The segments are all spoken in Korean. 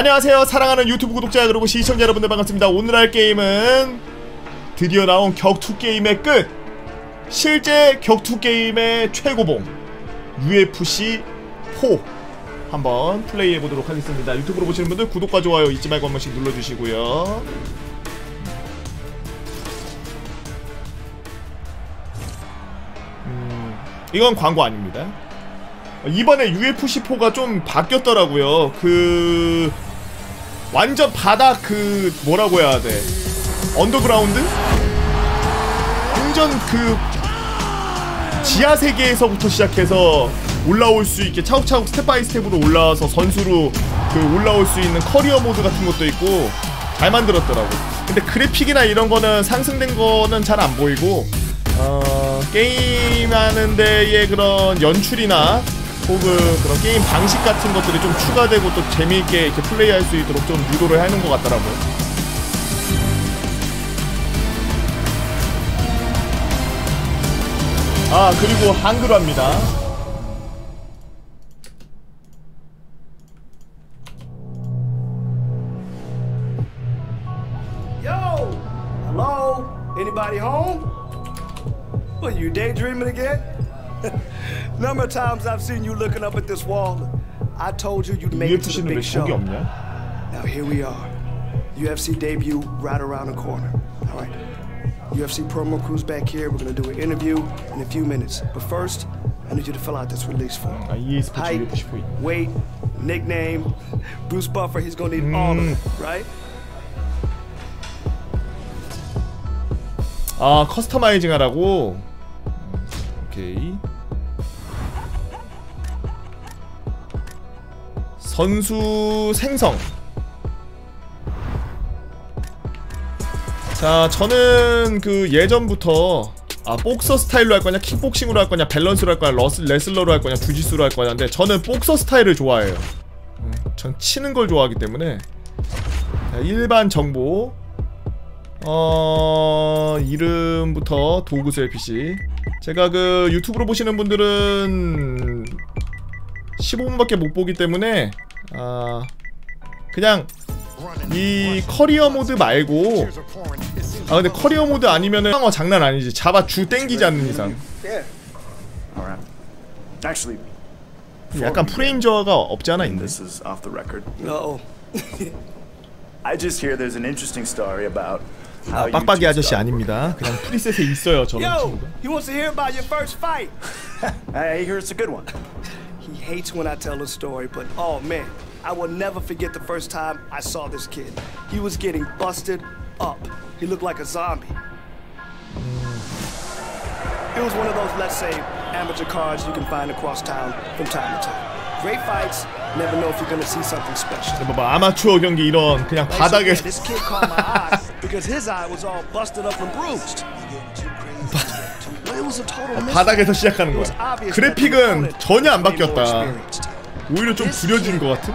안녕하세요. 사랑하는 유튜브 구독자 그리고 시청자 여러분들 반갑습니다. 오늘 할 게임은 드디어 나온 격투 게임의 끝. 실제 격투 게임의 최고봉 UFC 4 한번 플레이해 보도록 하겠습니다. 유튜브로 보시는 분들 구독과 좋아요 잊지 말고 한 번씩 눌러주시고요. 음, 이건 광고 아닙니다. 이번에 UFC4가 좀 바뀌었더라고요. 그 완전 바닥 그 뭐라고 해야 돼? 언더그라운드? 완전 그 지하 세계에서부터 시작해서 올라올 수 있게 차곡차곡 step by step으로 올라와서 선수로 그 올라올 수 있는 커리어 모드 같은 것도 있고 잘 만들었더라고. 근데 그래픽이나 이런 거는 상승된 거는 잘 안 보이고 어, 게임하는 데의 그런 연출이나 혹은 그런 게임 방식 같은 것들이 좀 추가되고 또 재미있게 이렇게 플레이할 수 있도록 좀 유도를 해놓은 것 같더라고요. 아 그리고 한글화입니다. Number of times I've seen you looking up at this wall. I told you you'd make it to the UFC는 왜 big show. 적이 없냐? Now here we are. UFC debut right around the corner. All right. UFC promo crew's back here. We're gonna do an interview in a few minutes. But first, I need you to fill out this release form. 아 EA 스포츠 Height, UFC weight, nickname, Bruce Buffer. He's gonna need all of it, right? 아 커스터마이징 하라고? 오케이 선수 생성. 자 저는 그 예전부터 아 복서 스타일로 할 거냐 킥복싱으로 할 거냐 밸런스로 할 거냐 러스, 레슬러로 할 거냐 주짓수로 할 거냐인데 저는 복서 스타일을 좋아해요. 음, 전 치는 걸 좋아하기 때문에. 자, 일반 정보. 어 이름부터 도구셀 PC 제가 그 유튜브로 보시는 분들은 15분밖에 못 보기 때문에 아 그냥 이 커리어 모드 말고 아 근데 커리어 모드 아니면은 상어 장난 아니지 잡아 주 땡기지 않는 이상 약간 프레임 저하가 없지 않아 있네 아 빡빡이 아저씨 아닙니다 그냥 프리셋에 있어요 저런 친구가 he wants to hear about your first fight. working. I hear it's a good one. He hates when I tell the story, but oh man, I will never forget the first time I saw this kid. He was getting busted up. He looked like a zombie. It was one of those, let's say, amateur cards you can find across town from time to time. Great fights, never know if you're gonna see something special. 봐봐 아마추어 경기 이런 그냥 Like, so, 바닥에 yeah, this kid caught my eye because his eye was all busted up and bruised. Mystery. 바닥에서 시작하는 거야 그래픽은 전혀 안 바뀌었다. 오히려 좀 구려진 것 같은?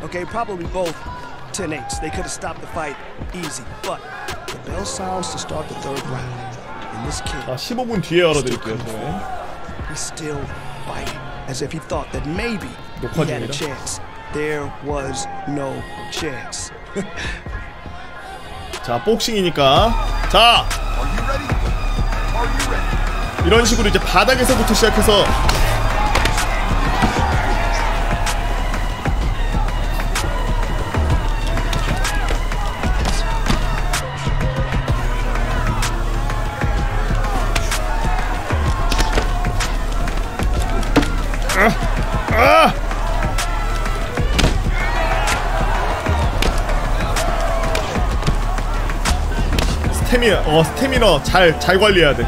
Okay, probably both 10-8s. They could have stopped the fight easy, but the bell sounds to start the third round. And this kid, 자 15분 뒤에 열어드릴게요 저는 he's still fighting, as if he thought that maybe he had a chance. There was no chance. 자 복싱이니까 자 이런 식으로 이제 바닥에서부터 시작해서 스태미너 어 스태미너 잘 잘 관리해야 돼.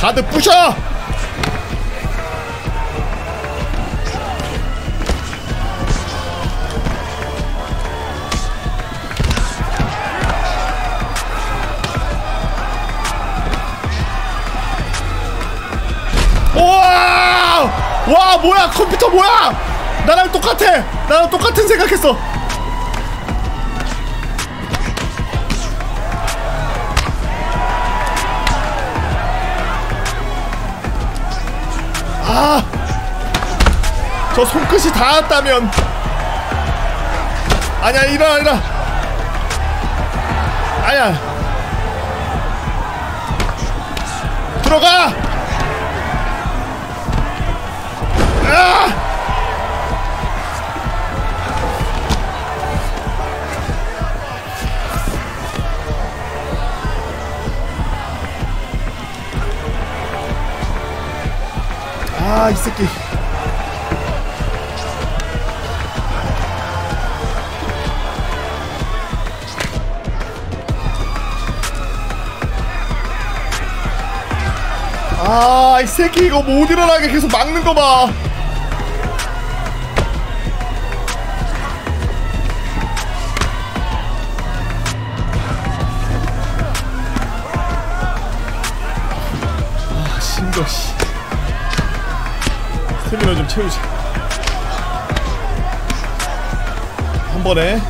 가드 부셔! 와! 와 뭐야? 컴퓨터 뭐야? 나랑 똑같아. 나랑 똑같은 생각했어. 아저 손끝이 닿았다면. 아니야 일어나 일어나 아니야. 들어가 아! 아, 이 새끼. 아, 이 새끼 이거 못 일어나게 계속 막는 거 봐. 아, 신거 씨. 스태미나 좀 채우자. 한 번에.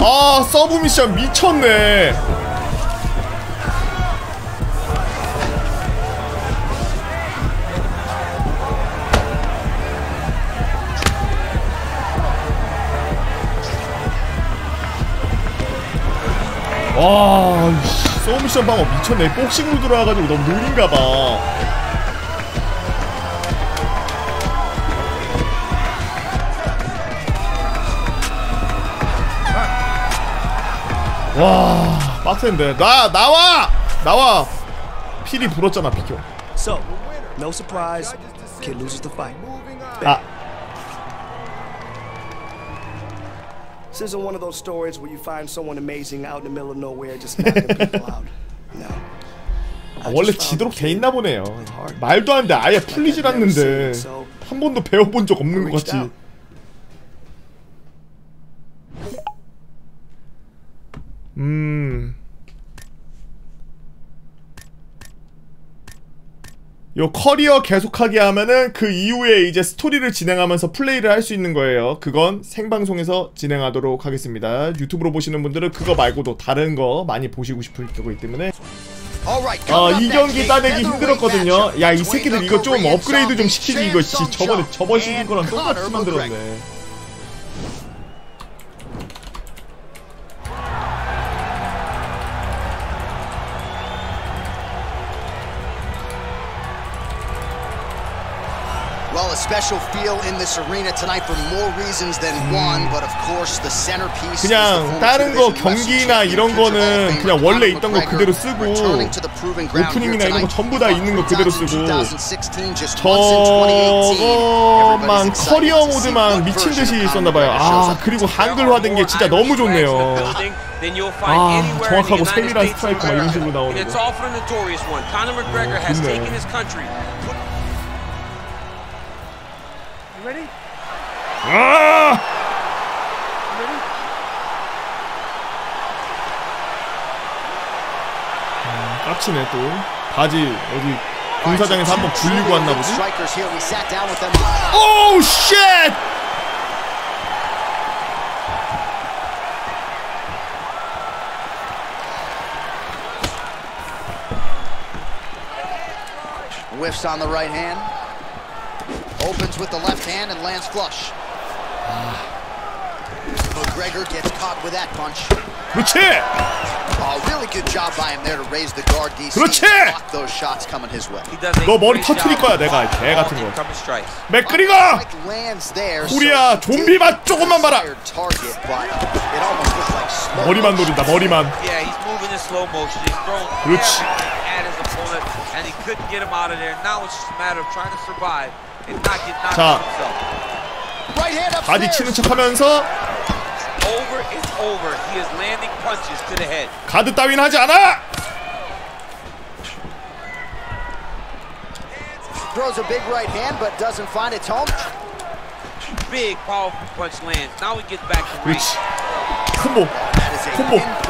아, 서브 미션 미쳤네. 와, 미션 방어 미쳤네. 복싱으로 들어와가지고 너무 느린가 봐. 와, 빡센데. 나 나와, 나와. 필이 불었잖아, 비켜. So, no surprise, kid loses the fight. 아, This isn't one of those stories where you find someone amazing out in the middle of nowhere just knocking people out. No. 아, 원래 지도록 돼 있나 보네요. 말도 안 돼. 아예 풀리질 않는데 한 번도 배워본 적 없는 것 같지. 음. 요 커리어 계속하게 하면은 그 이후에 이제 스토리를 진행하면서 플레이를 할 수 있는 거예요. 그건 생방송에서 진행하도록 하겠습니다. 유튜브로 보시는 분들은 그거 말고도 다른 거 많이 보시고 싶을 거기 때문에 아, 이 경기 따내기 힘들었거든요. 야, 이 새끼들 이거 좀 업그레이드 좀 시키지 이거 씨. 저번에 저번 시즌 거랑 똑같이 만들었네. Special feel in this arena tonight for more reasons than one, but of course the centerpiece. 그냥 다른 거 경기나 이런 거는 그냥 원래 있던 거 그대로 쓰고 오프닝이나 이런 거. 전부 다 있는 거 그대로 쓰고 2016, just once in 2018. 저거만 커리어 모드만 미친 듯이. McGregor shows 아. 그리고 한글화된 게 진짜 너무 좋네요. 아, 정확하고 세밀한 스트라이크 막 이런 식으로 나오는 거. has 좋네. His country. 아! 음, 깝치네 또 바지 어디 공사장에서 한번 굴리고 왔나 보지? Strikers here, we sat down with them. 오우 쉣! Whiffs on the right hand. Opens with the left hand and lands flush. McGregor gets caught with that punch. 그렇지! Oh, really good job by him there to raise the guard DC 그렇지! and block those shots coming his way. He does a 너 머리 great 터트릴 job 거야, of 내가, blocking 개 all 같은 거. incoming strikes. 맥그리거! Strike lands there. 우리야, so he 좀비 did 맛 조금만 봐라. desired Target, but it almost looked like slow 머리만 motion. 노린다 머리만 Yeah, he's moving in slow motion. He's throwing 그렇지. everything at his opponent, and he couldn't get him out of there. Now it's just a matter of trying to survive Get 자. 바디. 치는 척 하면서 Over and over, he is landing punches to the head. 가드 따윈 하지 않아! Throws a big right hand, but doesn't find its home. Big, powerful punch lands. Now he gets back to range. 콤보 콤보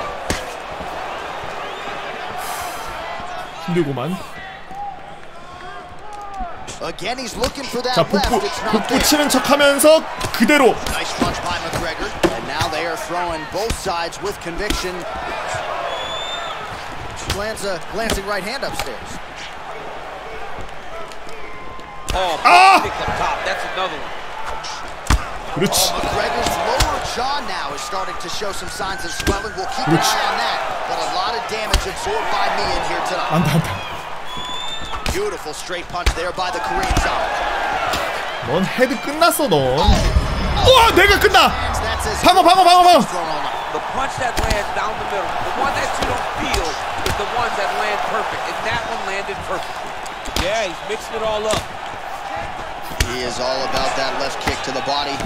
힘들구만 Again, he's looking for that 자 left. 북부 It's not 북부 there. 치는 척하면서 그대로 Nice punch by McGregor. And now they are throwing both sides with conviction. Lands a glancing right hand upstairs. Oh, Ah! stick up top. That's another one. 그렇지 McGregor's lower jaw now is starting to show some signs of swelling. We'll keep an 그렇지. eye on that. But a lot of damage absorbed by me in here tonight. 안돼 안돼 Beautiful straight punch there by the Korean zombie. 넌 헤드 끝났어 넌 우와 내가 끝나 That's as 방어 방어 방어 방어 thrown all night. The punch that lands down the middle, the one that you don't feel, is the ones that land perfect. And that one landed perfect. Yeah, he's mixing it all up. He is all about that left kick to the body.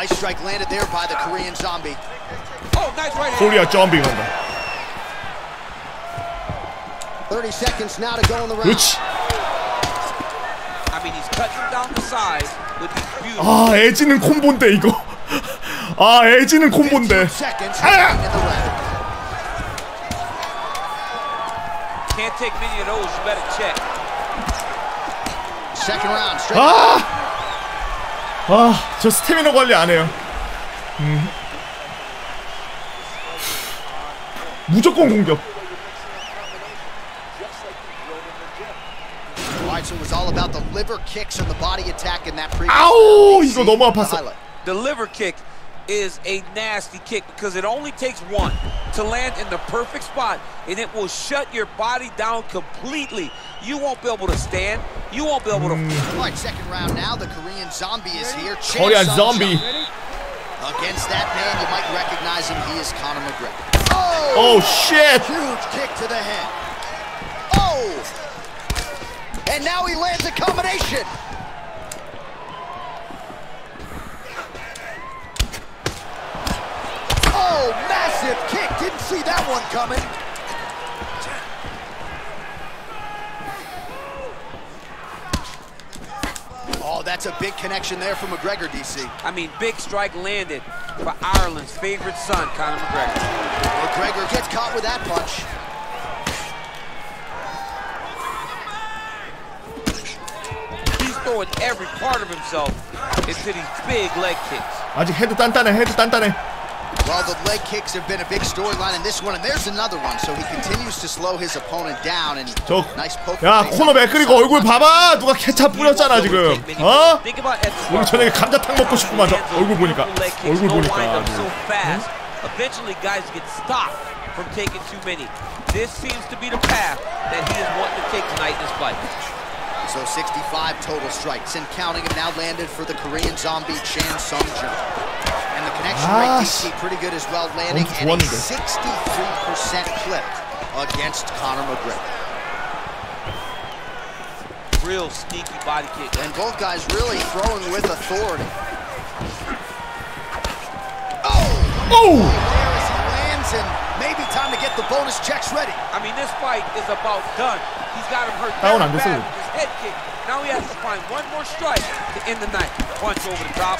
Oh, nice strike landed there by the Korean zombie. Oh, nice right hand. 코리아 점핑한다 30 seconds now to go in the round. 그렇지 I mean, he's cutting down the side with these beautiful. 아 에지는 콤보인데 이거 아 에지는 콤보인데 15 seconds Ah! remaining in the round. Can't take many of those. You better check. Second round, straight. 아! 아, 저 스태미너 관리 안 해요. 음. 무조건 공격. 아우. 이거 너무 아팠어. highlight. The liver kick is a nasty kick because it only takes one to land in the perfect spot and it will shut your body down completely. You won't be able to stand. You won't be able to. Mm. All right, second round now. The Korean zombie is here. Chan Korean Sung zombie. Jung. Against that man, you might recognize him. He is Conor McGregor. Oh! 오 쉣. Huge kick to the head. Oh! And now he lands a combination. Oh, massive kick. Didn't see that one coming. Oh, that's a big connection there for McGregor, DC. I mean, big strike landed for Ireland's favorite son, Conor McGregor. McGregor gets caught with that punch. He's throwing every part of himself into these big leg kicks. 아직 헤드 단단해. 헤드 단단해. Well, the leg kicks have been a big storyline in this one, and there's another one. So he continues to slow his opponent down, and 저, nice poke. 야 코너 맥그리고 얼굴 봐봐. 누가 케찹 뿌렸잖아 지금. 어? Think about Edson 우리 저녁에 감자탕 먹고 싶구만. 저 Hands on 얼굴 보니까. beautiful leg kicks, 얼굴 no 보니까. wind up 아주. so fast. Eventually, guys get stopped from taking too many. This seems to be the path that he is wanting to take tonight in this fight. So 65 total strikes and counting have now landed for the Korean zombie Chan Sung Jung. And the connection ah. rate DC pretty good as well, landing at a 63% clip against Conor McGregor. Real sneaky body kick. And both guys really throwing with authority. Oh! Oh! maybe time to get the bonus checks ready. I mean, this fight is about done. He's got him hurt. Ahora, empezó head kick. Now he has to find one more strike to end the night. Punch over the top.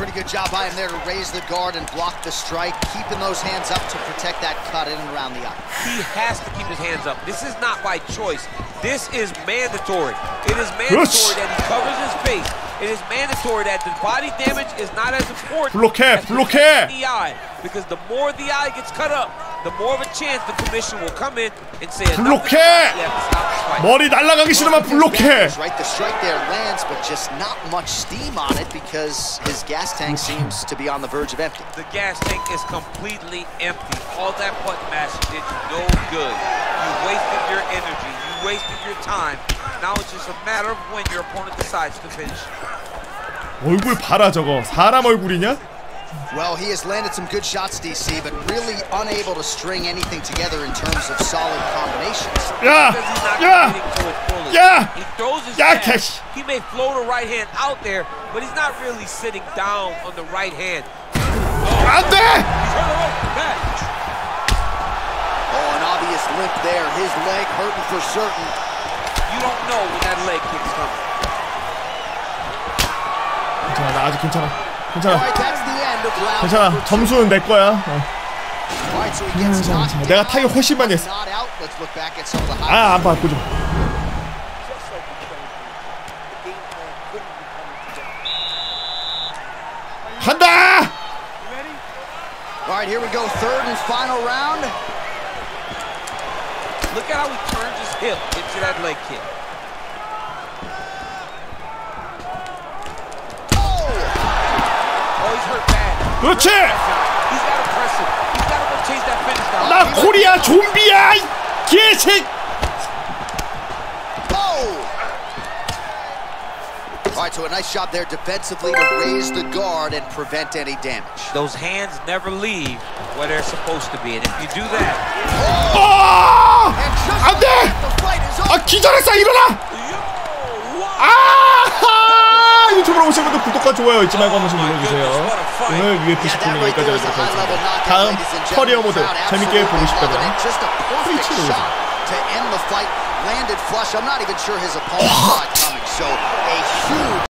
Pretty good job by him there to raise the guard and block the strike, keeping those hands up to protect that cut in and around the eye. He has to keep his hands up. This is not by choice. This is mandatory. It is mandatory that he covers his face. It is mandatory that the body damage is not as important. Look here, look here. The eye, because the more the eye gets cut up, the more of a chance the commission will come in and say, "Enough is 블록해. enough. We have to stop this fight." 머리 날아가기 싫으면 블록해. Right, the strike there lands, but just not much steam on it because his gas tank seems to be on the verge of empty. The gas tank is completely empty. All that button mashing did you no good. You wasted your energy. You wasted your time. Now it's just a matter of when your opponent decides to finish. 얼굴 봐라 저거. 사람 얼굴이냐? Well, he has landed some good shots, DC, but really unable to string anything together in terms of solid combinations. 야! Because he's not 야! committing to it fully. Yeah. He throws his Yeah, jab. catch. He may float a right hand out there, but he's not really sitting down on the right hand. 안 돼! He's hurt right back. Oh, an obvious limp there. His leg hurting for certain. You don't know when that leg kick's coming. 괜찮아, 나 아직 괜찮아. 괜찮아. 괜찮아. 점수는 내 거야. 어. 내가 타격 훨씬 많이 했어. 아, 안 봐. 마. 간다! All right, here we go. Third and final round. Look at how he turns his hip into that leg kick. that finish down. 나 코리아 좀비야! 이 개새! Oh! All right, so a nice job there defensively to raise the guard and prevent any damage. Those hands never leave where they're supposed to be, and if you do that, 아! And just 안 돼! like that, the fight is 아, over. 기절했어! 일어나! 아! 유튜브로 오신 분들 구독과 좋아요 잊지 말고 한 번씩 눌러주세요. 오늘 UFC Yeah, that 19은 right 여기까지 하도록 하겠습니다. 다음 커리어. 모드 재밌게 보고 싶다면 to end the fight. Landed flush. I'm not even sure his opponent saw it coming. So a huge